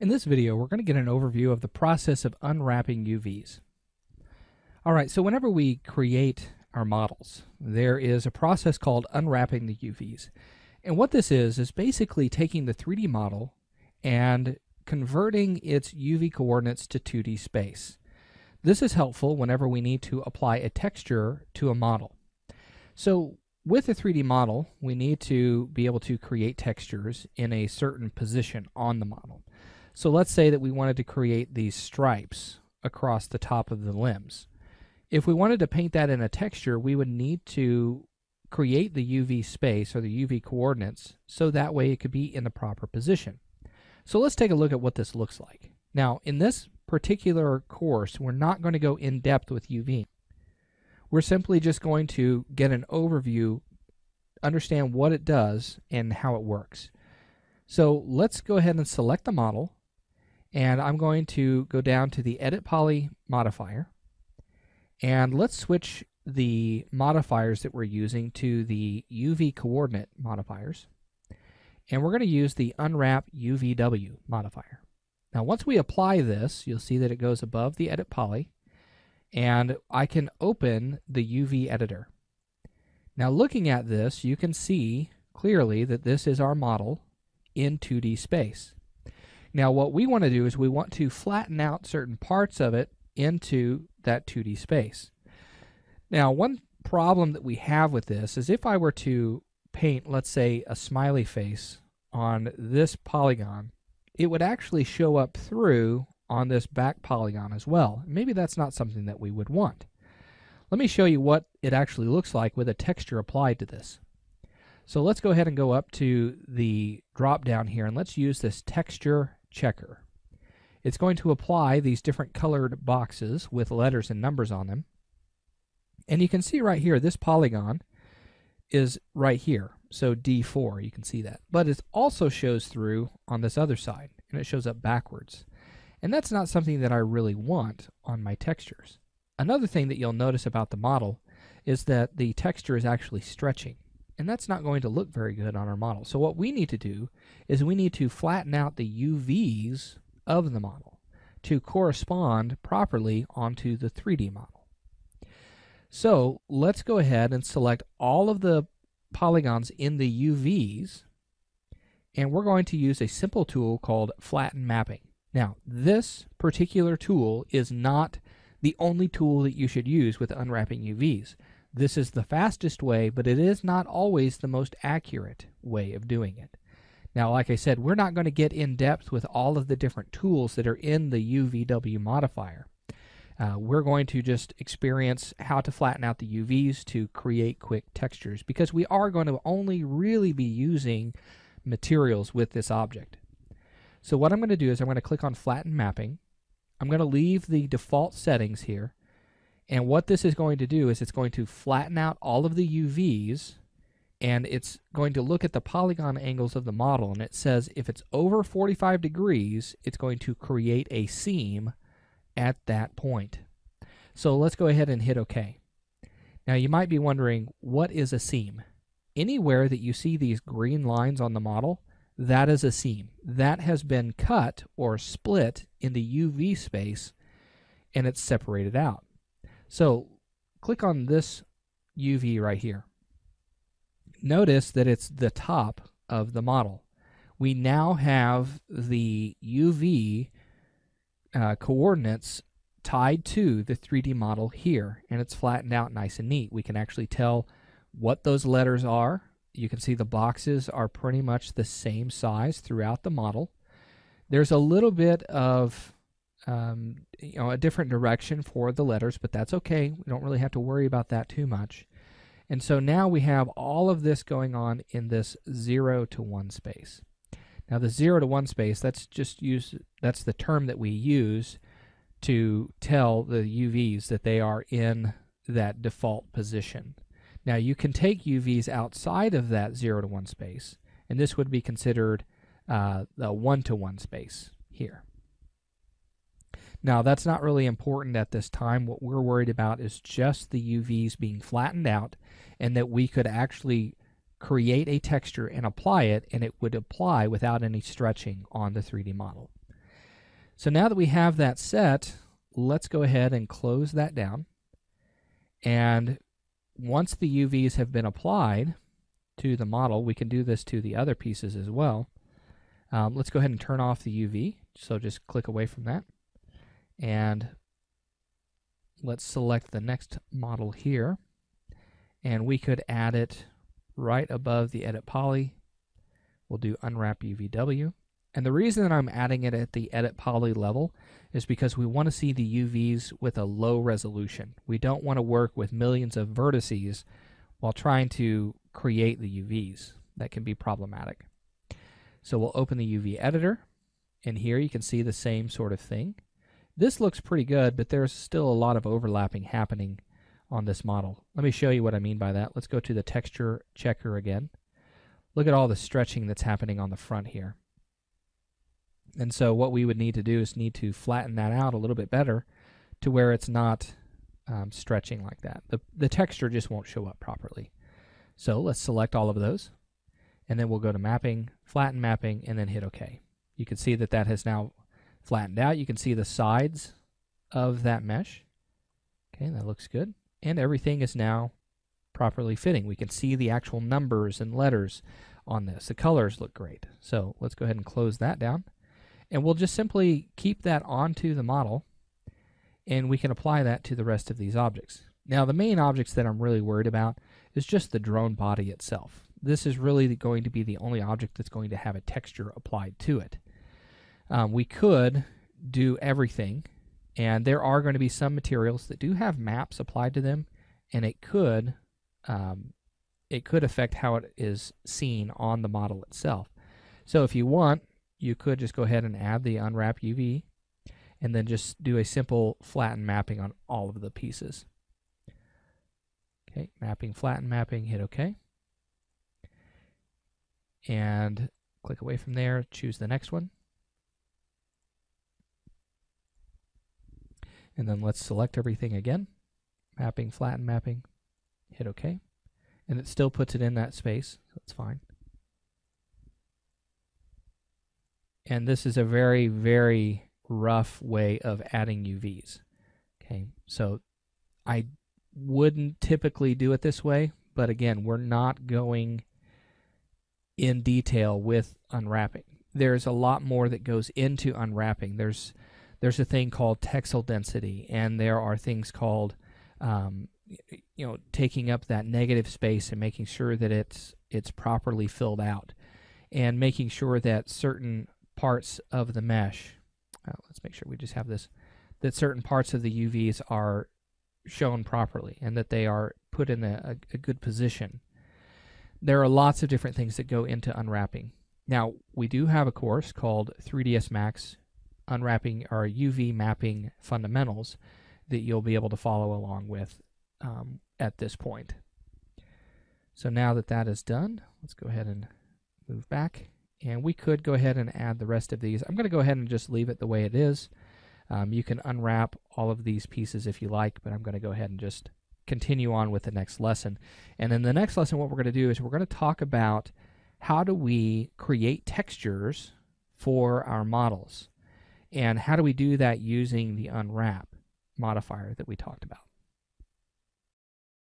In this video, we're going to get an overview of the process of unwrapping UVs. Alright, so whenever we create our models, there is a process called unwrapping the UVs. And what this is, is basically taking the 3D model and converting its UV coordinates to 2D space. This is helpful whenever we need to apply a texture to a model. So with a 3D model, we need to be able to create textures in a certain position on the model. So let's say that we wanted to create these stripes across the top of the limbs. If we wanted to paint that in a texture, we would need to create the UV space or the UV coordinates so that way it could be in the proper position. So let's take a look at what this looks like. Now, in this particular course, we're not going to go in depth with UV. We're simply just going to get an overview, understand what it does, and how it works. So let's go ahead and select the model, and I'm going to go down to the Edit Poly modifier, and let's switch the modifiers that we're using to the UV coordinate modifiers, and we're going to use the Unwrap UVW modifier. Now once we apply this, you'll see that it goes above the Edit Poly, and I can open the UV editor. Now looking at this, you can see clearly that this is our model in 2D space. Now what we want to do is we want to flatten out certain parts of it into that 2D space. Now one problem that we have with this is if I were to paint, let's say, a smiley face on this polygon, it would actually show up through on this back polygon as well. Maybe that's not something that we would want. Let me show you what it actually looks like with a texture applied to this. So let's go ahead and go up to the drop down here and let's use this texture checker. It's going to apply these different colored boxes with letters and numbers on them. And you can see right here, this polygon is right here. So D4, you can see that. But it also shows through on this other side, and it shows up backwards. And that's not something that I really want on my textures. Another thing that you'll notice about the model is that the texture is actually stretching. And that's not going to look very good on our model. So what we need to do is we need to flatten out the UVs of the model to correspond properly onto the 3D model. So let's go ahead and select all of the polygons in the UVs and we're going to use a simple tool called flatten mapping. Now, this particular tool is not the only tool that you should use with unwrapping UVs. This is the fastest way, but it is not always the most accurate way of doing it. Now, like I said, we're not going to get in depth with all of the different tools that are in the UVW modifier. Uh, we're going to just experience how to flatten out the UVs to create quick textures because we are going to only really be using materials with this object. So what I'm going to do is I'm going to click on Flatten Mapping. I'm going to leave the default settings here. And what this is going to do is it's going to flatten out all of the UVs and it's going to look at the polygon angles of the model and it says if it's over 45 degrees it's going to create a seam at that point. So let's go ahead and hit OK. Now you might be wondering what is a seam? Anywhere that you see these green lines on the model that is a seam. That has been cut or split in the UV space and it's separated out. So click on this UV right here. Notice that it's the top of the model. We now have the UV uh, coordinates tied to the 3D model here and it's flattened out nice and neat. We can actually tell what those letters are you can see the boxes are pretty much the same size throughout the model. There's a little bit of um, you know a different direction for the letters, but that's okay. We don't really have to worry about that too much. And so now we have all of this going on in this 0 to 1 space. Now the 0 to 1 space, that's just use that's the term that we use to tell the UVs that they are in that default position. Now you can take UVs outside of that 0 to 1 space, and this would be considered uh, the 1 to 1 space here. Now that's not really important at this time. What we're worried about is just the UVs being flattened out and that we could actually create a texture and apply it and it would apply without any stretching on the 3D model. So now that we have that set, let's go ahead and close that down. And once the UVs have been applied to the model, we can do this to the other pieces as well. Um, let's go ahead and turn off the UV. So just click away from that. And let's select the next model here. And we could add it right above the edit poly. We'll do unwrap UVW. And the reason that I'm adding it at the edit poly level is because we want to see the UVs with a low resolution. We don't want to work with millions of vertices while trying to create the UVs. That can be problematic. So we'll open the UV editor, and here you can see the same sort of thing. This looks pretty good, but there's still a lot of overlapping happening on this model. Let me show you what I mean by that. Let's go to the texture checker again. Look at all the stretching that's happening on the front here. And so what we would need to do is need to flatten that out a little bit better to where it's not um, stretching like that. The, the texture just won't show up properly. So let's select all of those. And then we'll go to mapping, flatten mapping, and then hit OK. You can see that that has now flattened out. You can see the sides of that mesh. Okay, that looks good. And everything is now properly fitting. We can see the actual numbers and letters on this. The colors look great. So let's go ahead and close that down. And we'll just simply keep that onto the model and we can apply that to the rest of these objects. Now the main objects that I'm really worried about is just the drone body itself. This is really going to be the only object that's going to have a texture applied to it. Um, we could do everything and there are going to be some materials that do have maps applied to them and it could um, it could affect how it is seen on the model itself. So if you want, you could just go ahead and add the unwrap UV and then just do a simple flatten mapping on all of the pieces. Okay, mapping, flatten mapping, hit OK. And click away from there, choose the next one. And then let's select everything again. Mapping, flatten mapping, hit OK. And it still puts it in that space, so it's fine. And this is a very, very rough way of adding UVs. Okay, so I wouldn't typically do it this way, but again, we're not going in detail with unwrapping. There's a lot more that goes into unwrapping. There's there's a thing called texel density, and there are things called um, you know taking up that negative space and making sure that it's it's properly filled out, and making sure that certain parts of the mesh. Uh, let's make sure we just have this, that certain parts of the UVs are shown properly and that they are put in a, a, a good position. There are lots of different things that go into unwrapping. Now, we do have a course called 3ds Max Unwrapping our UV Mapping Fundamentals that you'll be able to follow along with um, at this point. So now that that is done, let's go ahead and move back. And we could go ahead and add the rest of these. I'm going to go ahead and just leave it the way it is. Um, you can unwrap all of these pieces if you like, but I'm going to go ahead and just continue on with the next lesson. And in the next lesson, what we're going to do is we're going to talk about how do we create textures for our models. And how do we do that using the unwrap modifier that we talked about.